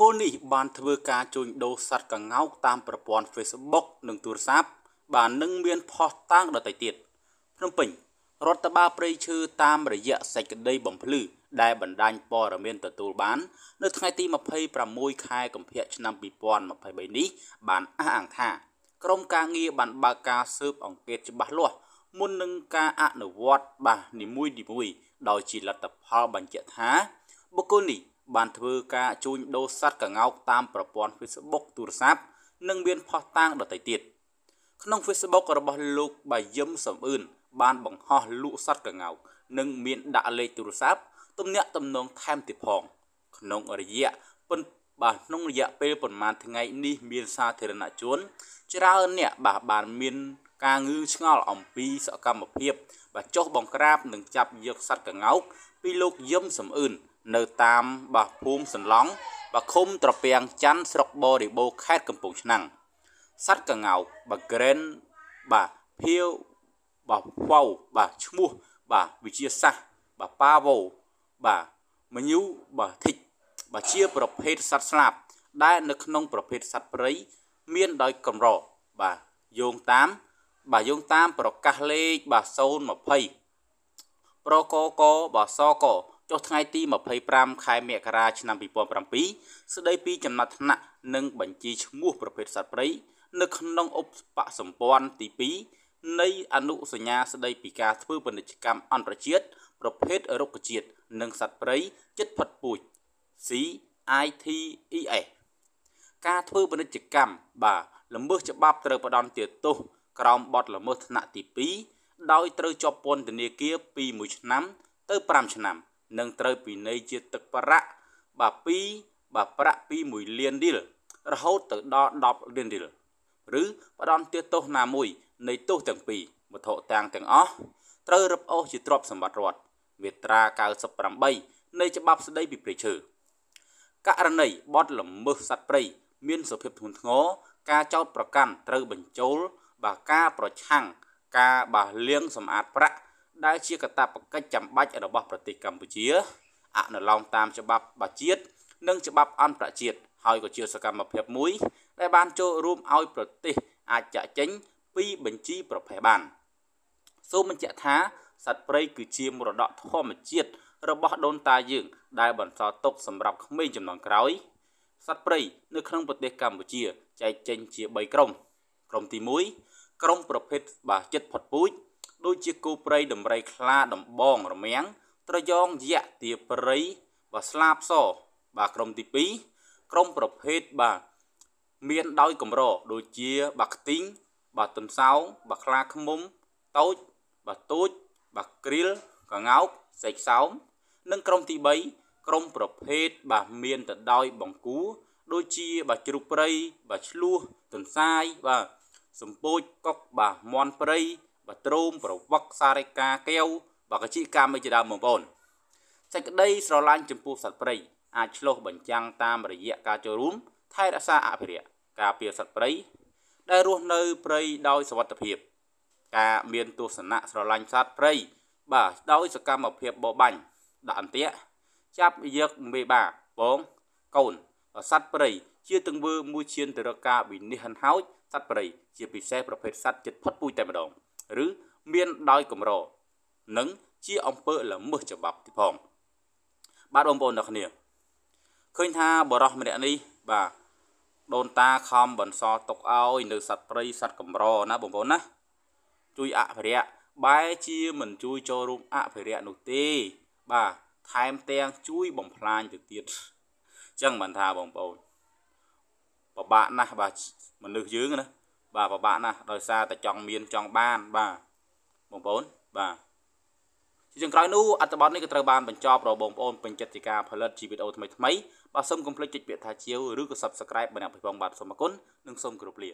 គលនេះបានធ្វើការជួញដូរសត្វក្ងោកតាមប្រព័ន្ធ Facebook និងទូរស័ព្ទបាននឹងមានផុសតាងដទៃទៀតភ្នំពេញរដ្ឋបាលព្រៃឈើតាមរយៈសេចក្តីបំភ្លឺដែលបណ្ដាញព័ត៌មានទទួលបាន នៅថ្ងៃទី26ខែកុម្ភៈឆ្នាំ2023នេះបានអះអាងថាក្រមការងារបានបើកការស៊ើបអង្កេតច្បាស់លាស់មុននឹងការអនុវត្តបាសនីមួយៗដោយជាលទ្ធផលបញ្ជាក់ថាបុគ្គលនេះ បានធ្វើការជួញដូរសត្វក្ងោកតាមប្រព័ន្ធ Facebook ទូរស័ព្ទនិងមានផុសតាងដទៃទៀតក្នុង Facebook របស់លោកបាយឹមសំអឿនបានបង្ហោះលក់សត្វក្ងោកនិងមានដាក់លេខទូរស័ព្ទទំនាក់ទំនងថែមទៀតផងក្នុងរយៈប៉ុនបាទក្នុងរយៈពេលប្រមាណថ្ងៃនេះមានសាធារណជនច្រើនអ្នកបាទបានមានការងឿឆ្ងល់អំពីសកម្មភាពបាទចុះបង្ក្រាបនិងចាប់យកសត្វក្ងោកពីលោកយឹមសំអឿន នៅតាមបាទភូមិសន្លង់បាទឃុំត្រពាំងច័ន្ទស្រុកបរិបូរខេត្តកំពង់ឆ្នាំងសត្វក្ងោកបាទ Grand បាទភៀវបាទវ៉ៅបាទឈ្មោះបាទវិជាសាស្ត្របាទប៉ាវ៉ូបាទមញូបាទធីកបាទជាប្រភេទសត្វស្លាបដែលនៅក្នុងប្រភេទសត្វព្រៃមានដោយកម្របាទយោងតាមបាទយោងតាមប្រកាសលេខបាទ020ប្រកកបាទសក ចុះថ្ងៃទី25ខែមករាឆ្នាំ2007ស្ដីពីចំណាត់ថ្នាក់និងបញ្ជីឈ្មោះប្រភេទសត្វព្រៃនៅក្នុងឧបបសម្ព័ន្ធទី2នៃអនុសញ្ញាស្ដីពីការធ្វើពាណិជ្ជកម្មអន្តរជាតិប្រភេទរុក្ខជាតិនិងសត្វព្រៃចិត្តផុតពូជ CITES ការធ្វើពាណិជ្ជកម្មបាទល្មើសច្បាប់ត្រូវផ្ដន់ទោសក្រោមបទល្មើសថ្នាក់ទី2ដោយត្រូវជាប់ពន្ធនាគារពី1ឆ្នាំទៅ5ឆ្នាំ និងត្រូវពិន័យជាទឹកប្រាក់បាទ2បាទប្រាក់ពី1លានរៀលរហូតទៅដល់10លានរៀលឬផ្ដន់ទោសណាមួយនៃទោសទាំងពីរវត្ថុទាំងទាំងអស់ត្រូវរឹបអូសជាទ្រព្យសម្បត្តិរដ្ឋមាត្រា98នៃច្បាប់ស្តីពីព្រៃឈើករណីបទល្មើសសត្វព្រៃមានសុភាពធ្ងន់ធ្ងរការចោទប្រកាន់ត្រូវបញ្ចូល បាទការប្រឆាំងការបាទលាងសម្អាតប្រាក់ ដែលជាកាតព្វកិច្ចចាំបាច់របស់ប្រទេសកម្ពុជាអនុលោមតាមច្បាប់បាជាតិនិងច្បាប់អន្តរជាតិហើយក៏ជាសកម្មភាពមួយដែលបានចូលរួមឲ្យប្រទេសអាចចាក់ចេញពីបញ្ជីប្រភេទបានសូមបញ្ជាក់ថាសត្វព្រៃគឺជាមរតកធម្មជាតិរបស់ដូនតាយើង ដែលបន្សល់ទុកសម្រាប់ក្មេងចំនួនក្រោយសត្វព្រៃនៅក្នុងប្រទេសកម្ពុជាចែកចេញជា3ក្រុមក្រុមទី1ក្រុមប្រភេទបាចិត្តផុតពូជ ដូចជាគោព្រៃដំរីខ្លាដំបងរមាំងត្រយងយៈទាព្រៃបាស្លាបសបាទក្រុមទី2ក្រុមប្រភេទបាទមានដោយកម្រដូចជាបាក់ខ្ទីងបាទទុនសោងបាទខ្លាឃ្មុំតូចបាទទូចបាទគ្រីលកងោកសេកសោមនិងក្រុមទី3ក្រុមប្រភេទបាទមានទៅដោយបង្គួរដូចជាបាទជ្រូកព្រៃបាទឆ្លោះទន្សាយបាទសំពោចកុកបាទមន់ព្រៃ បាទទ្រោមប្រវឹកសារិកាកែវបាទកជីកម្មជាដើមបងប្អូនសេចក្តីស្រឡាញ់ចំពោះសត្វព្រៃអាចឆ្លុះបញ្ចាំងតាមរយៈការចូលរួមថែរក្សាអភិរក្សការពារសត្វព្រៃដែលរស់នៅព្រៃដោយសុវត្ថិភាព ការមានទស្សនៈស្រឡាញ់សត្វព្រៃបាទដោយសកម្មភាពបបាញ់ដាក់អន្ទាក់ចាប់យកមេបាបងកូនសត្វព្រៃជាទង្វើមួយឈានទៅរកការវិនិច្ឆ័យហោចសត្វព្រៃជាពិសេសប្រភេទសត្វចិត្តផុតពូជតែម្ដង ឬមានដោយកម្រនិងជាអំពើល្មើសច្បាប់ទីផងបាទបងប្អូនអ្នកគ្នាឃើញថាបរោះម្នាក់នេះបាទដូនតាខំបន្សល់ទុកឲ្យនៅសត្វព្រៃសត្វកម្រណាបងប្អូនណាជួយអភិរក្សបែជាមិនជួយចូលរួមអភិរក្សនោះទេ បាទថែមទាំងជួយបំផ្លាញទៅទៀតអញ្ចឹងបានថាបងប្អូនពិបាកណាស់បាទមនុស្សយើងណា បាទពិបាកណាស់ដោយសារតែចង់មានចង់បានបាទបងប្អូនបាទជាចុងក្រោយនោះអត្ថបទនេះក៏ត្រូវបានបញ្ចប់របងប្អូនពេញចិត្តជាការផលិតជីវីដេអូថ្មីថ្មីបាទសូមកុំភ្លេចចុចពាក្យថាជាវឬក៏ Subscribe បណ្ដាពិភពបាទសូមអរគុណនិងសូមគោរពលា